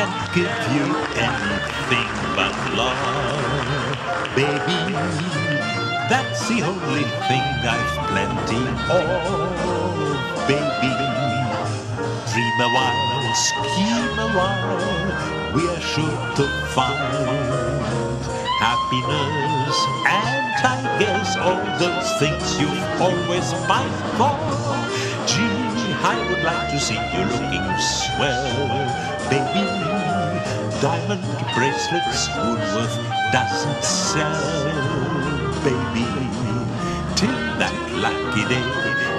Can't give you anything but love, baby. That's the only thing I've plenty of, baby. Dream a while, scheme a while, we're sure to find happiness. And I guess all those things you've always fight for. Gee, I would like to see you looking swell, baby. Diamond bracelets Woolworth doesn't sell, baby. Till that lucky day,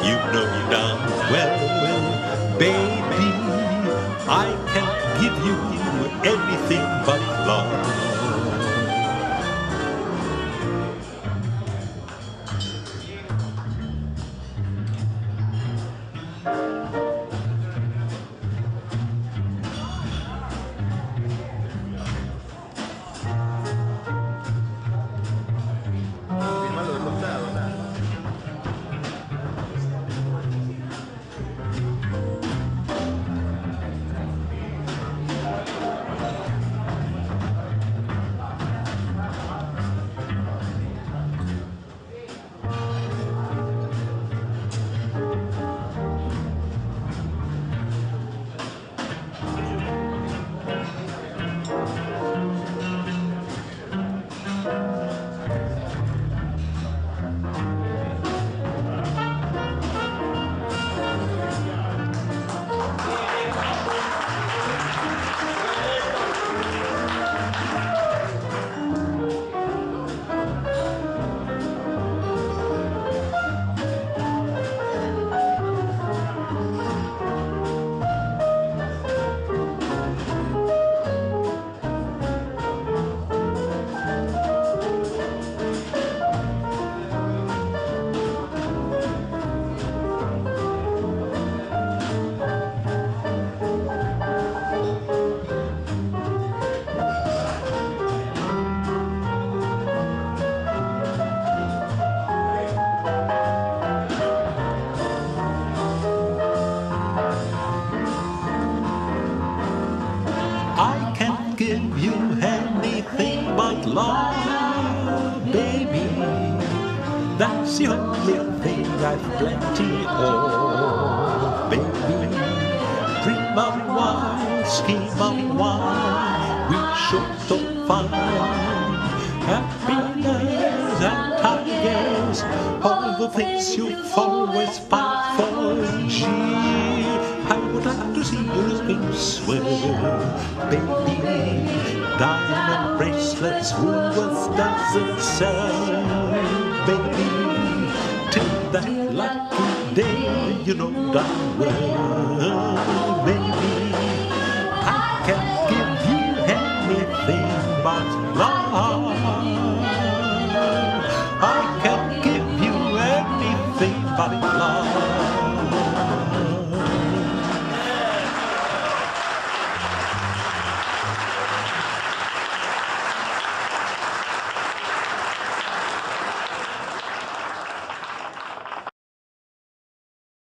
you know darn well, well, baby. I can give you anything but love. Firmalo I can't give you anything but love, baby. That's the only thing I've plenty of, baby. Dream of wine, scheme of wine, we should to find happiness and guess all the things you've always fight for. Gee, I would like to see you things were, baby. Diamond bracelets, Woolworth doesn't sell, baby. Till that lucky day, you know darn well, baby. I can't give you anything but love. I can't give you anything but love.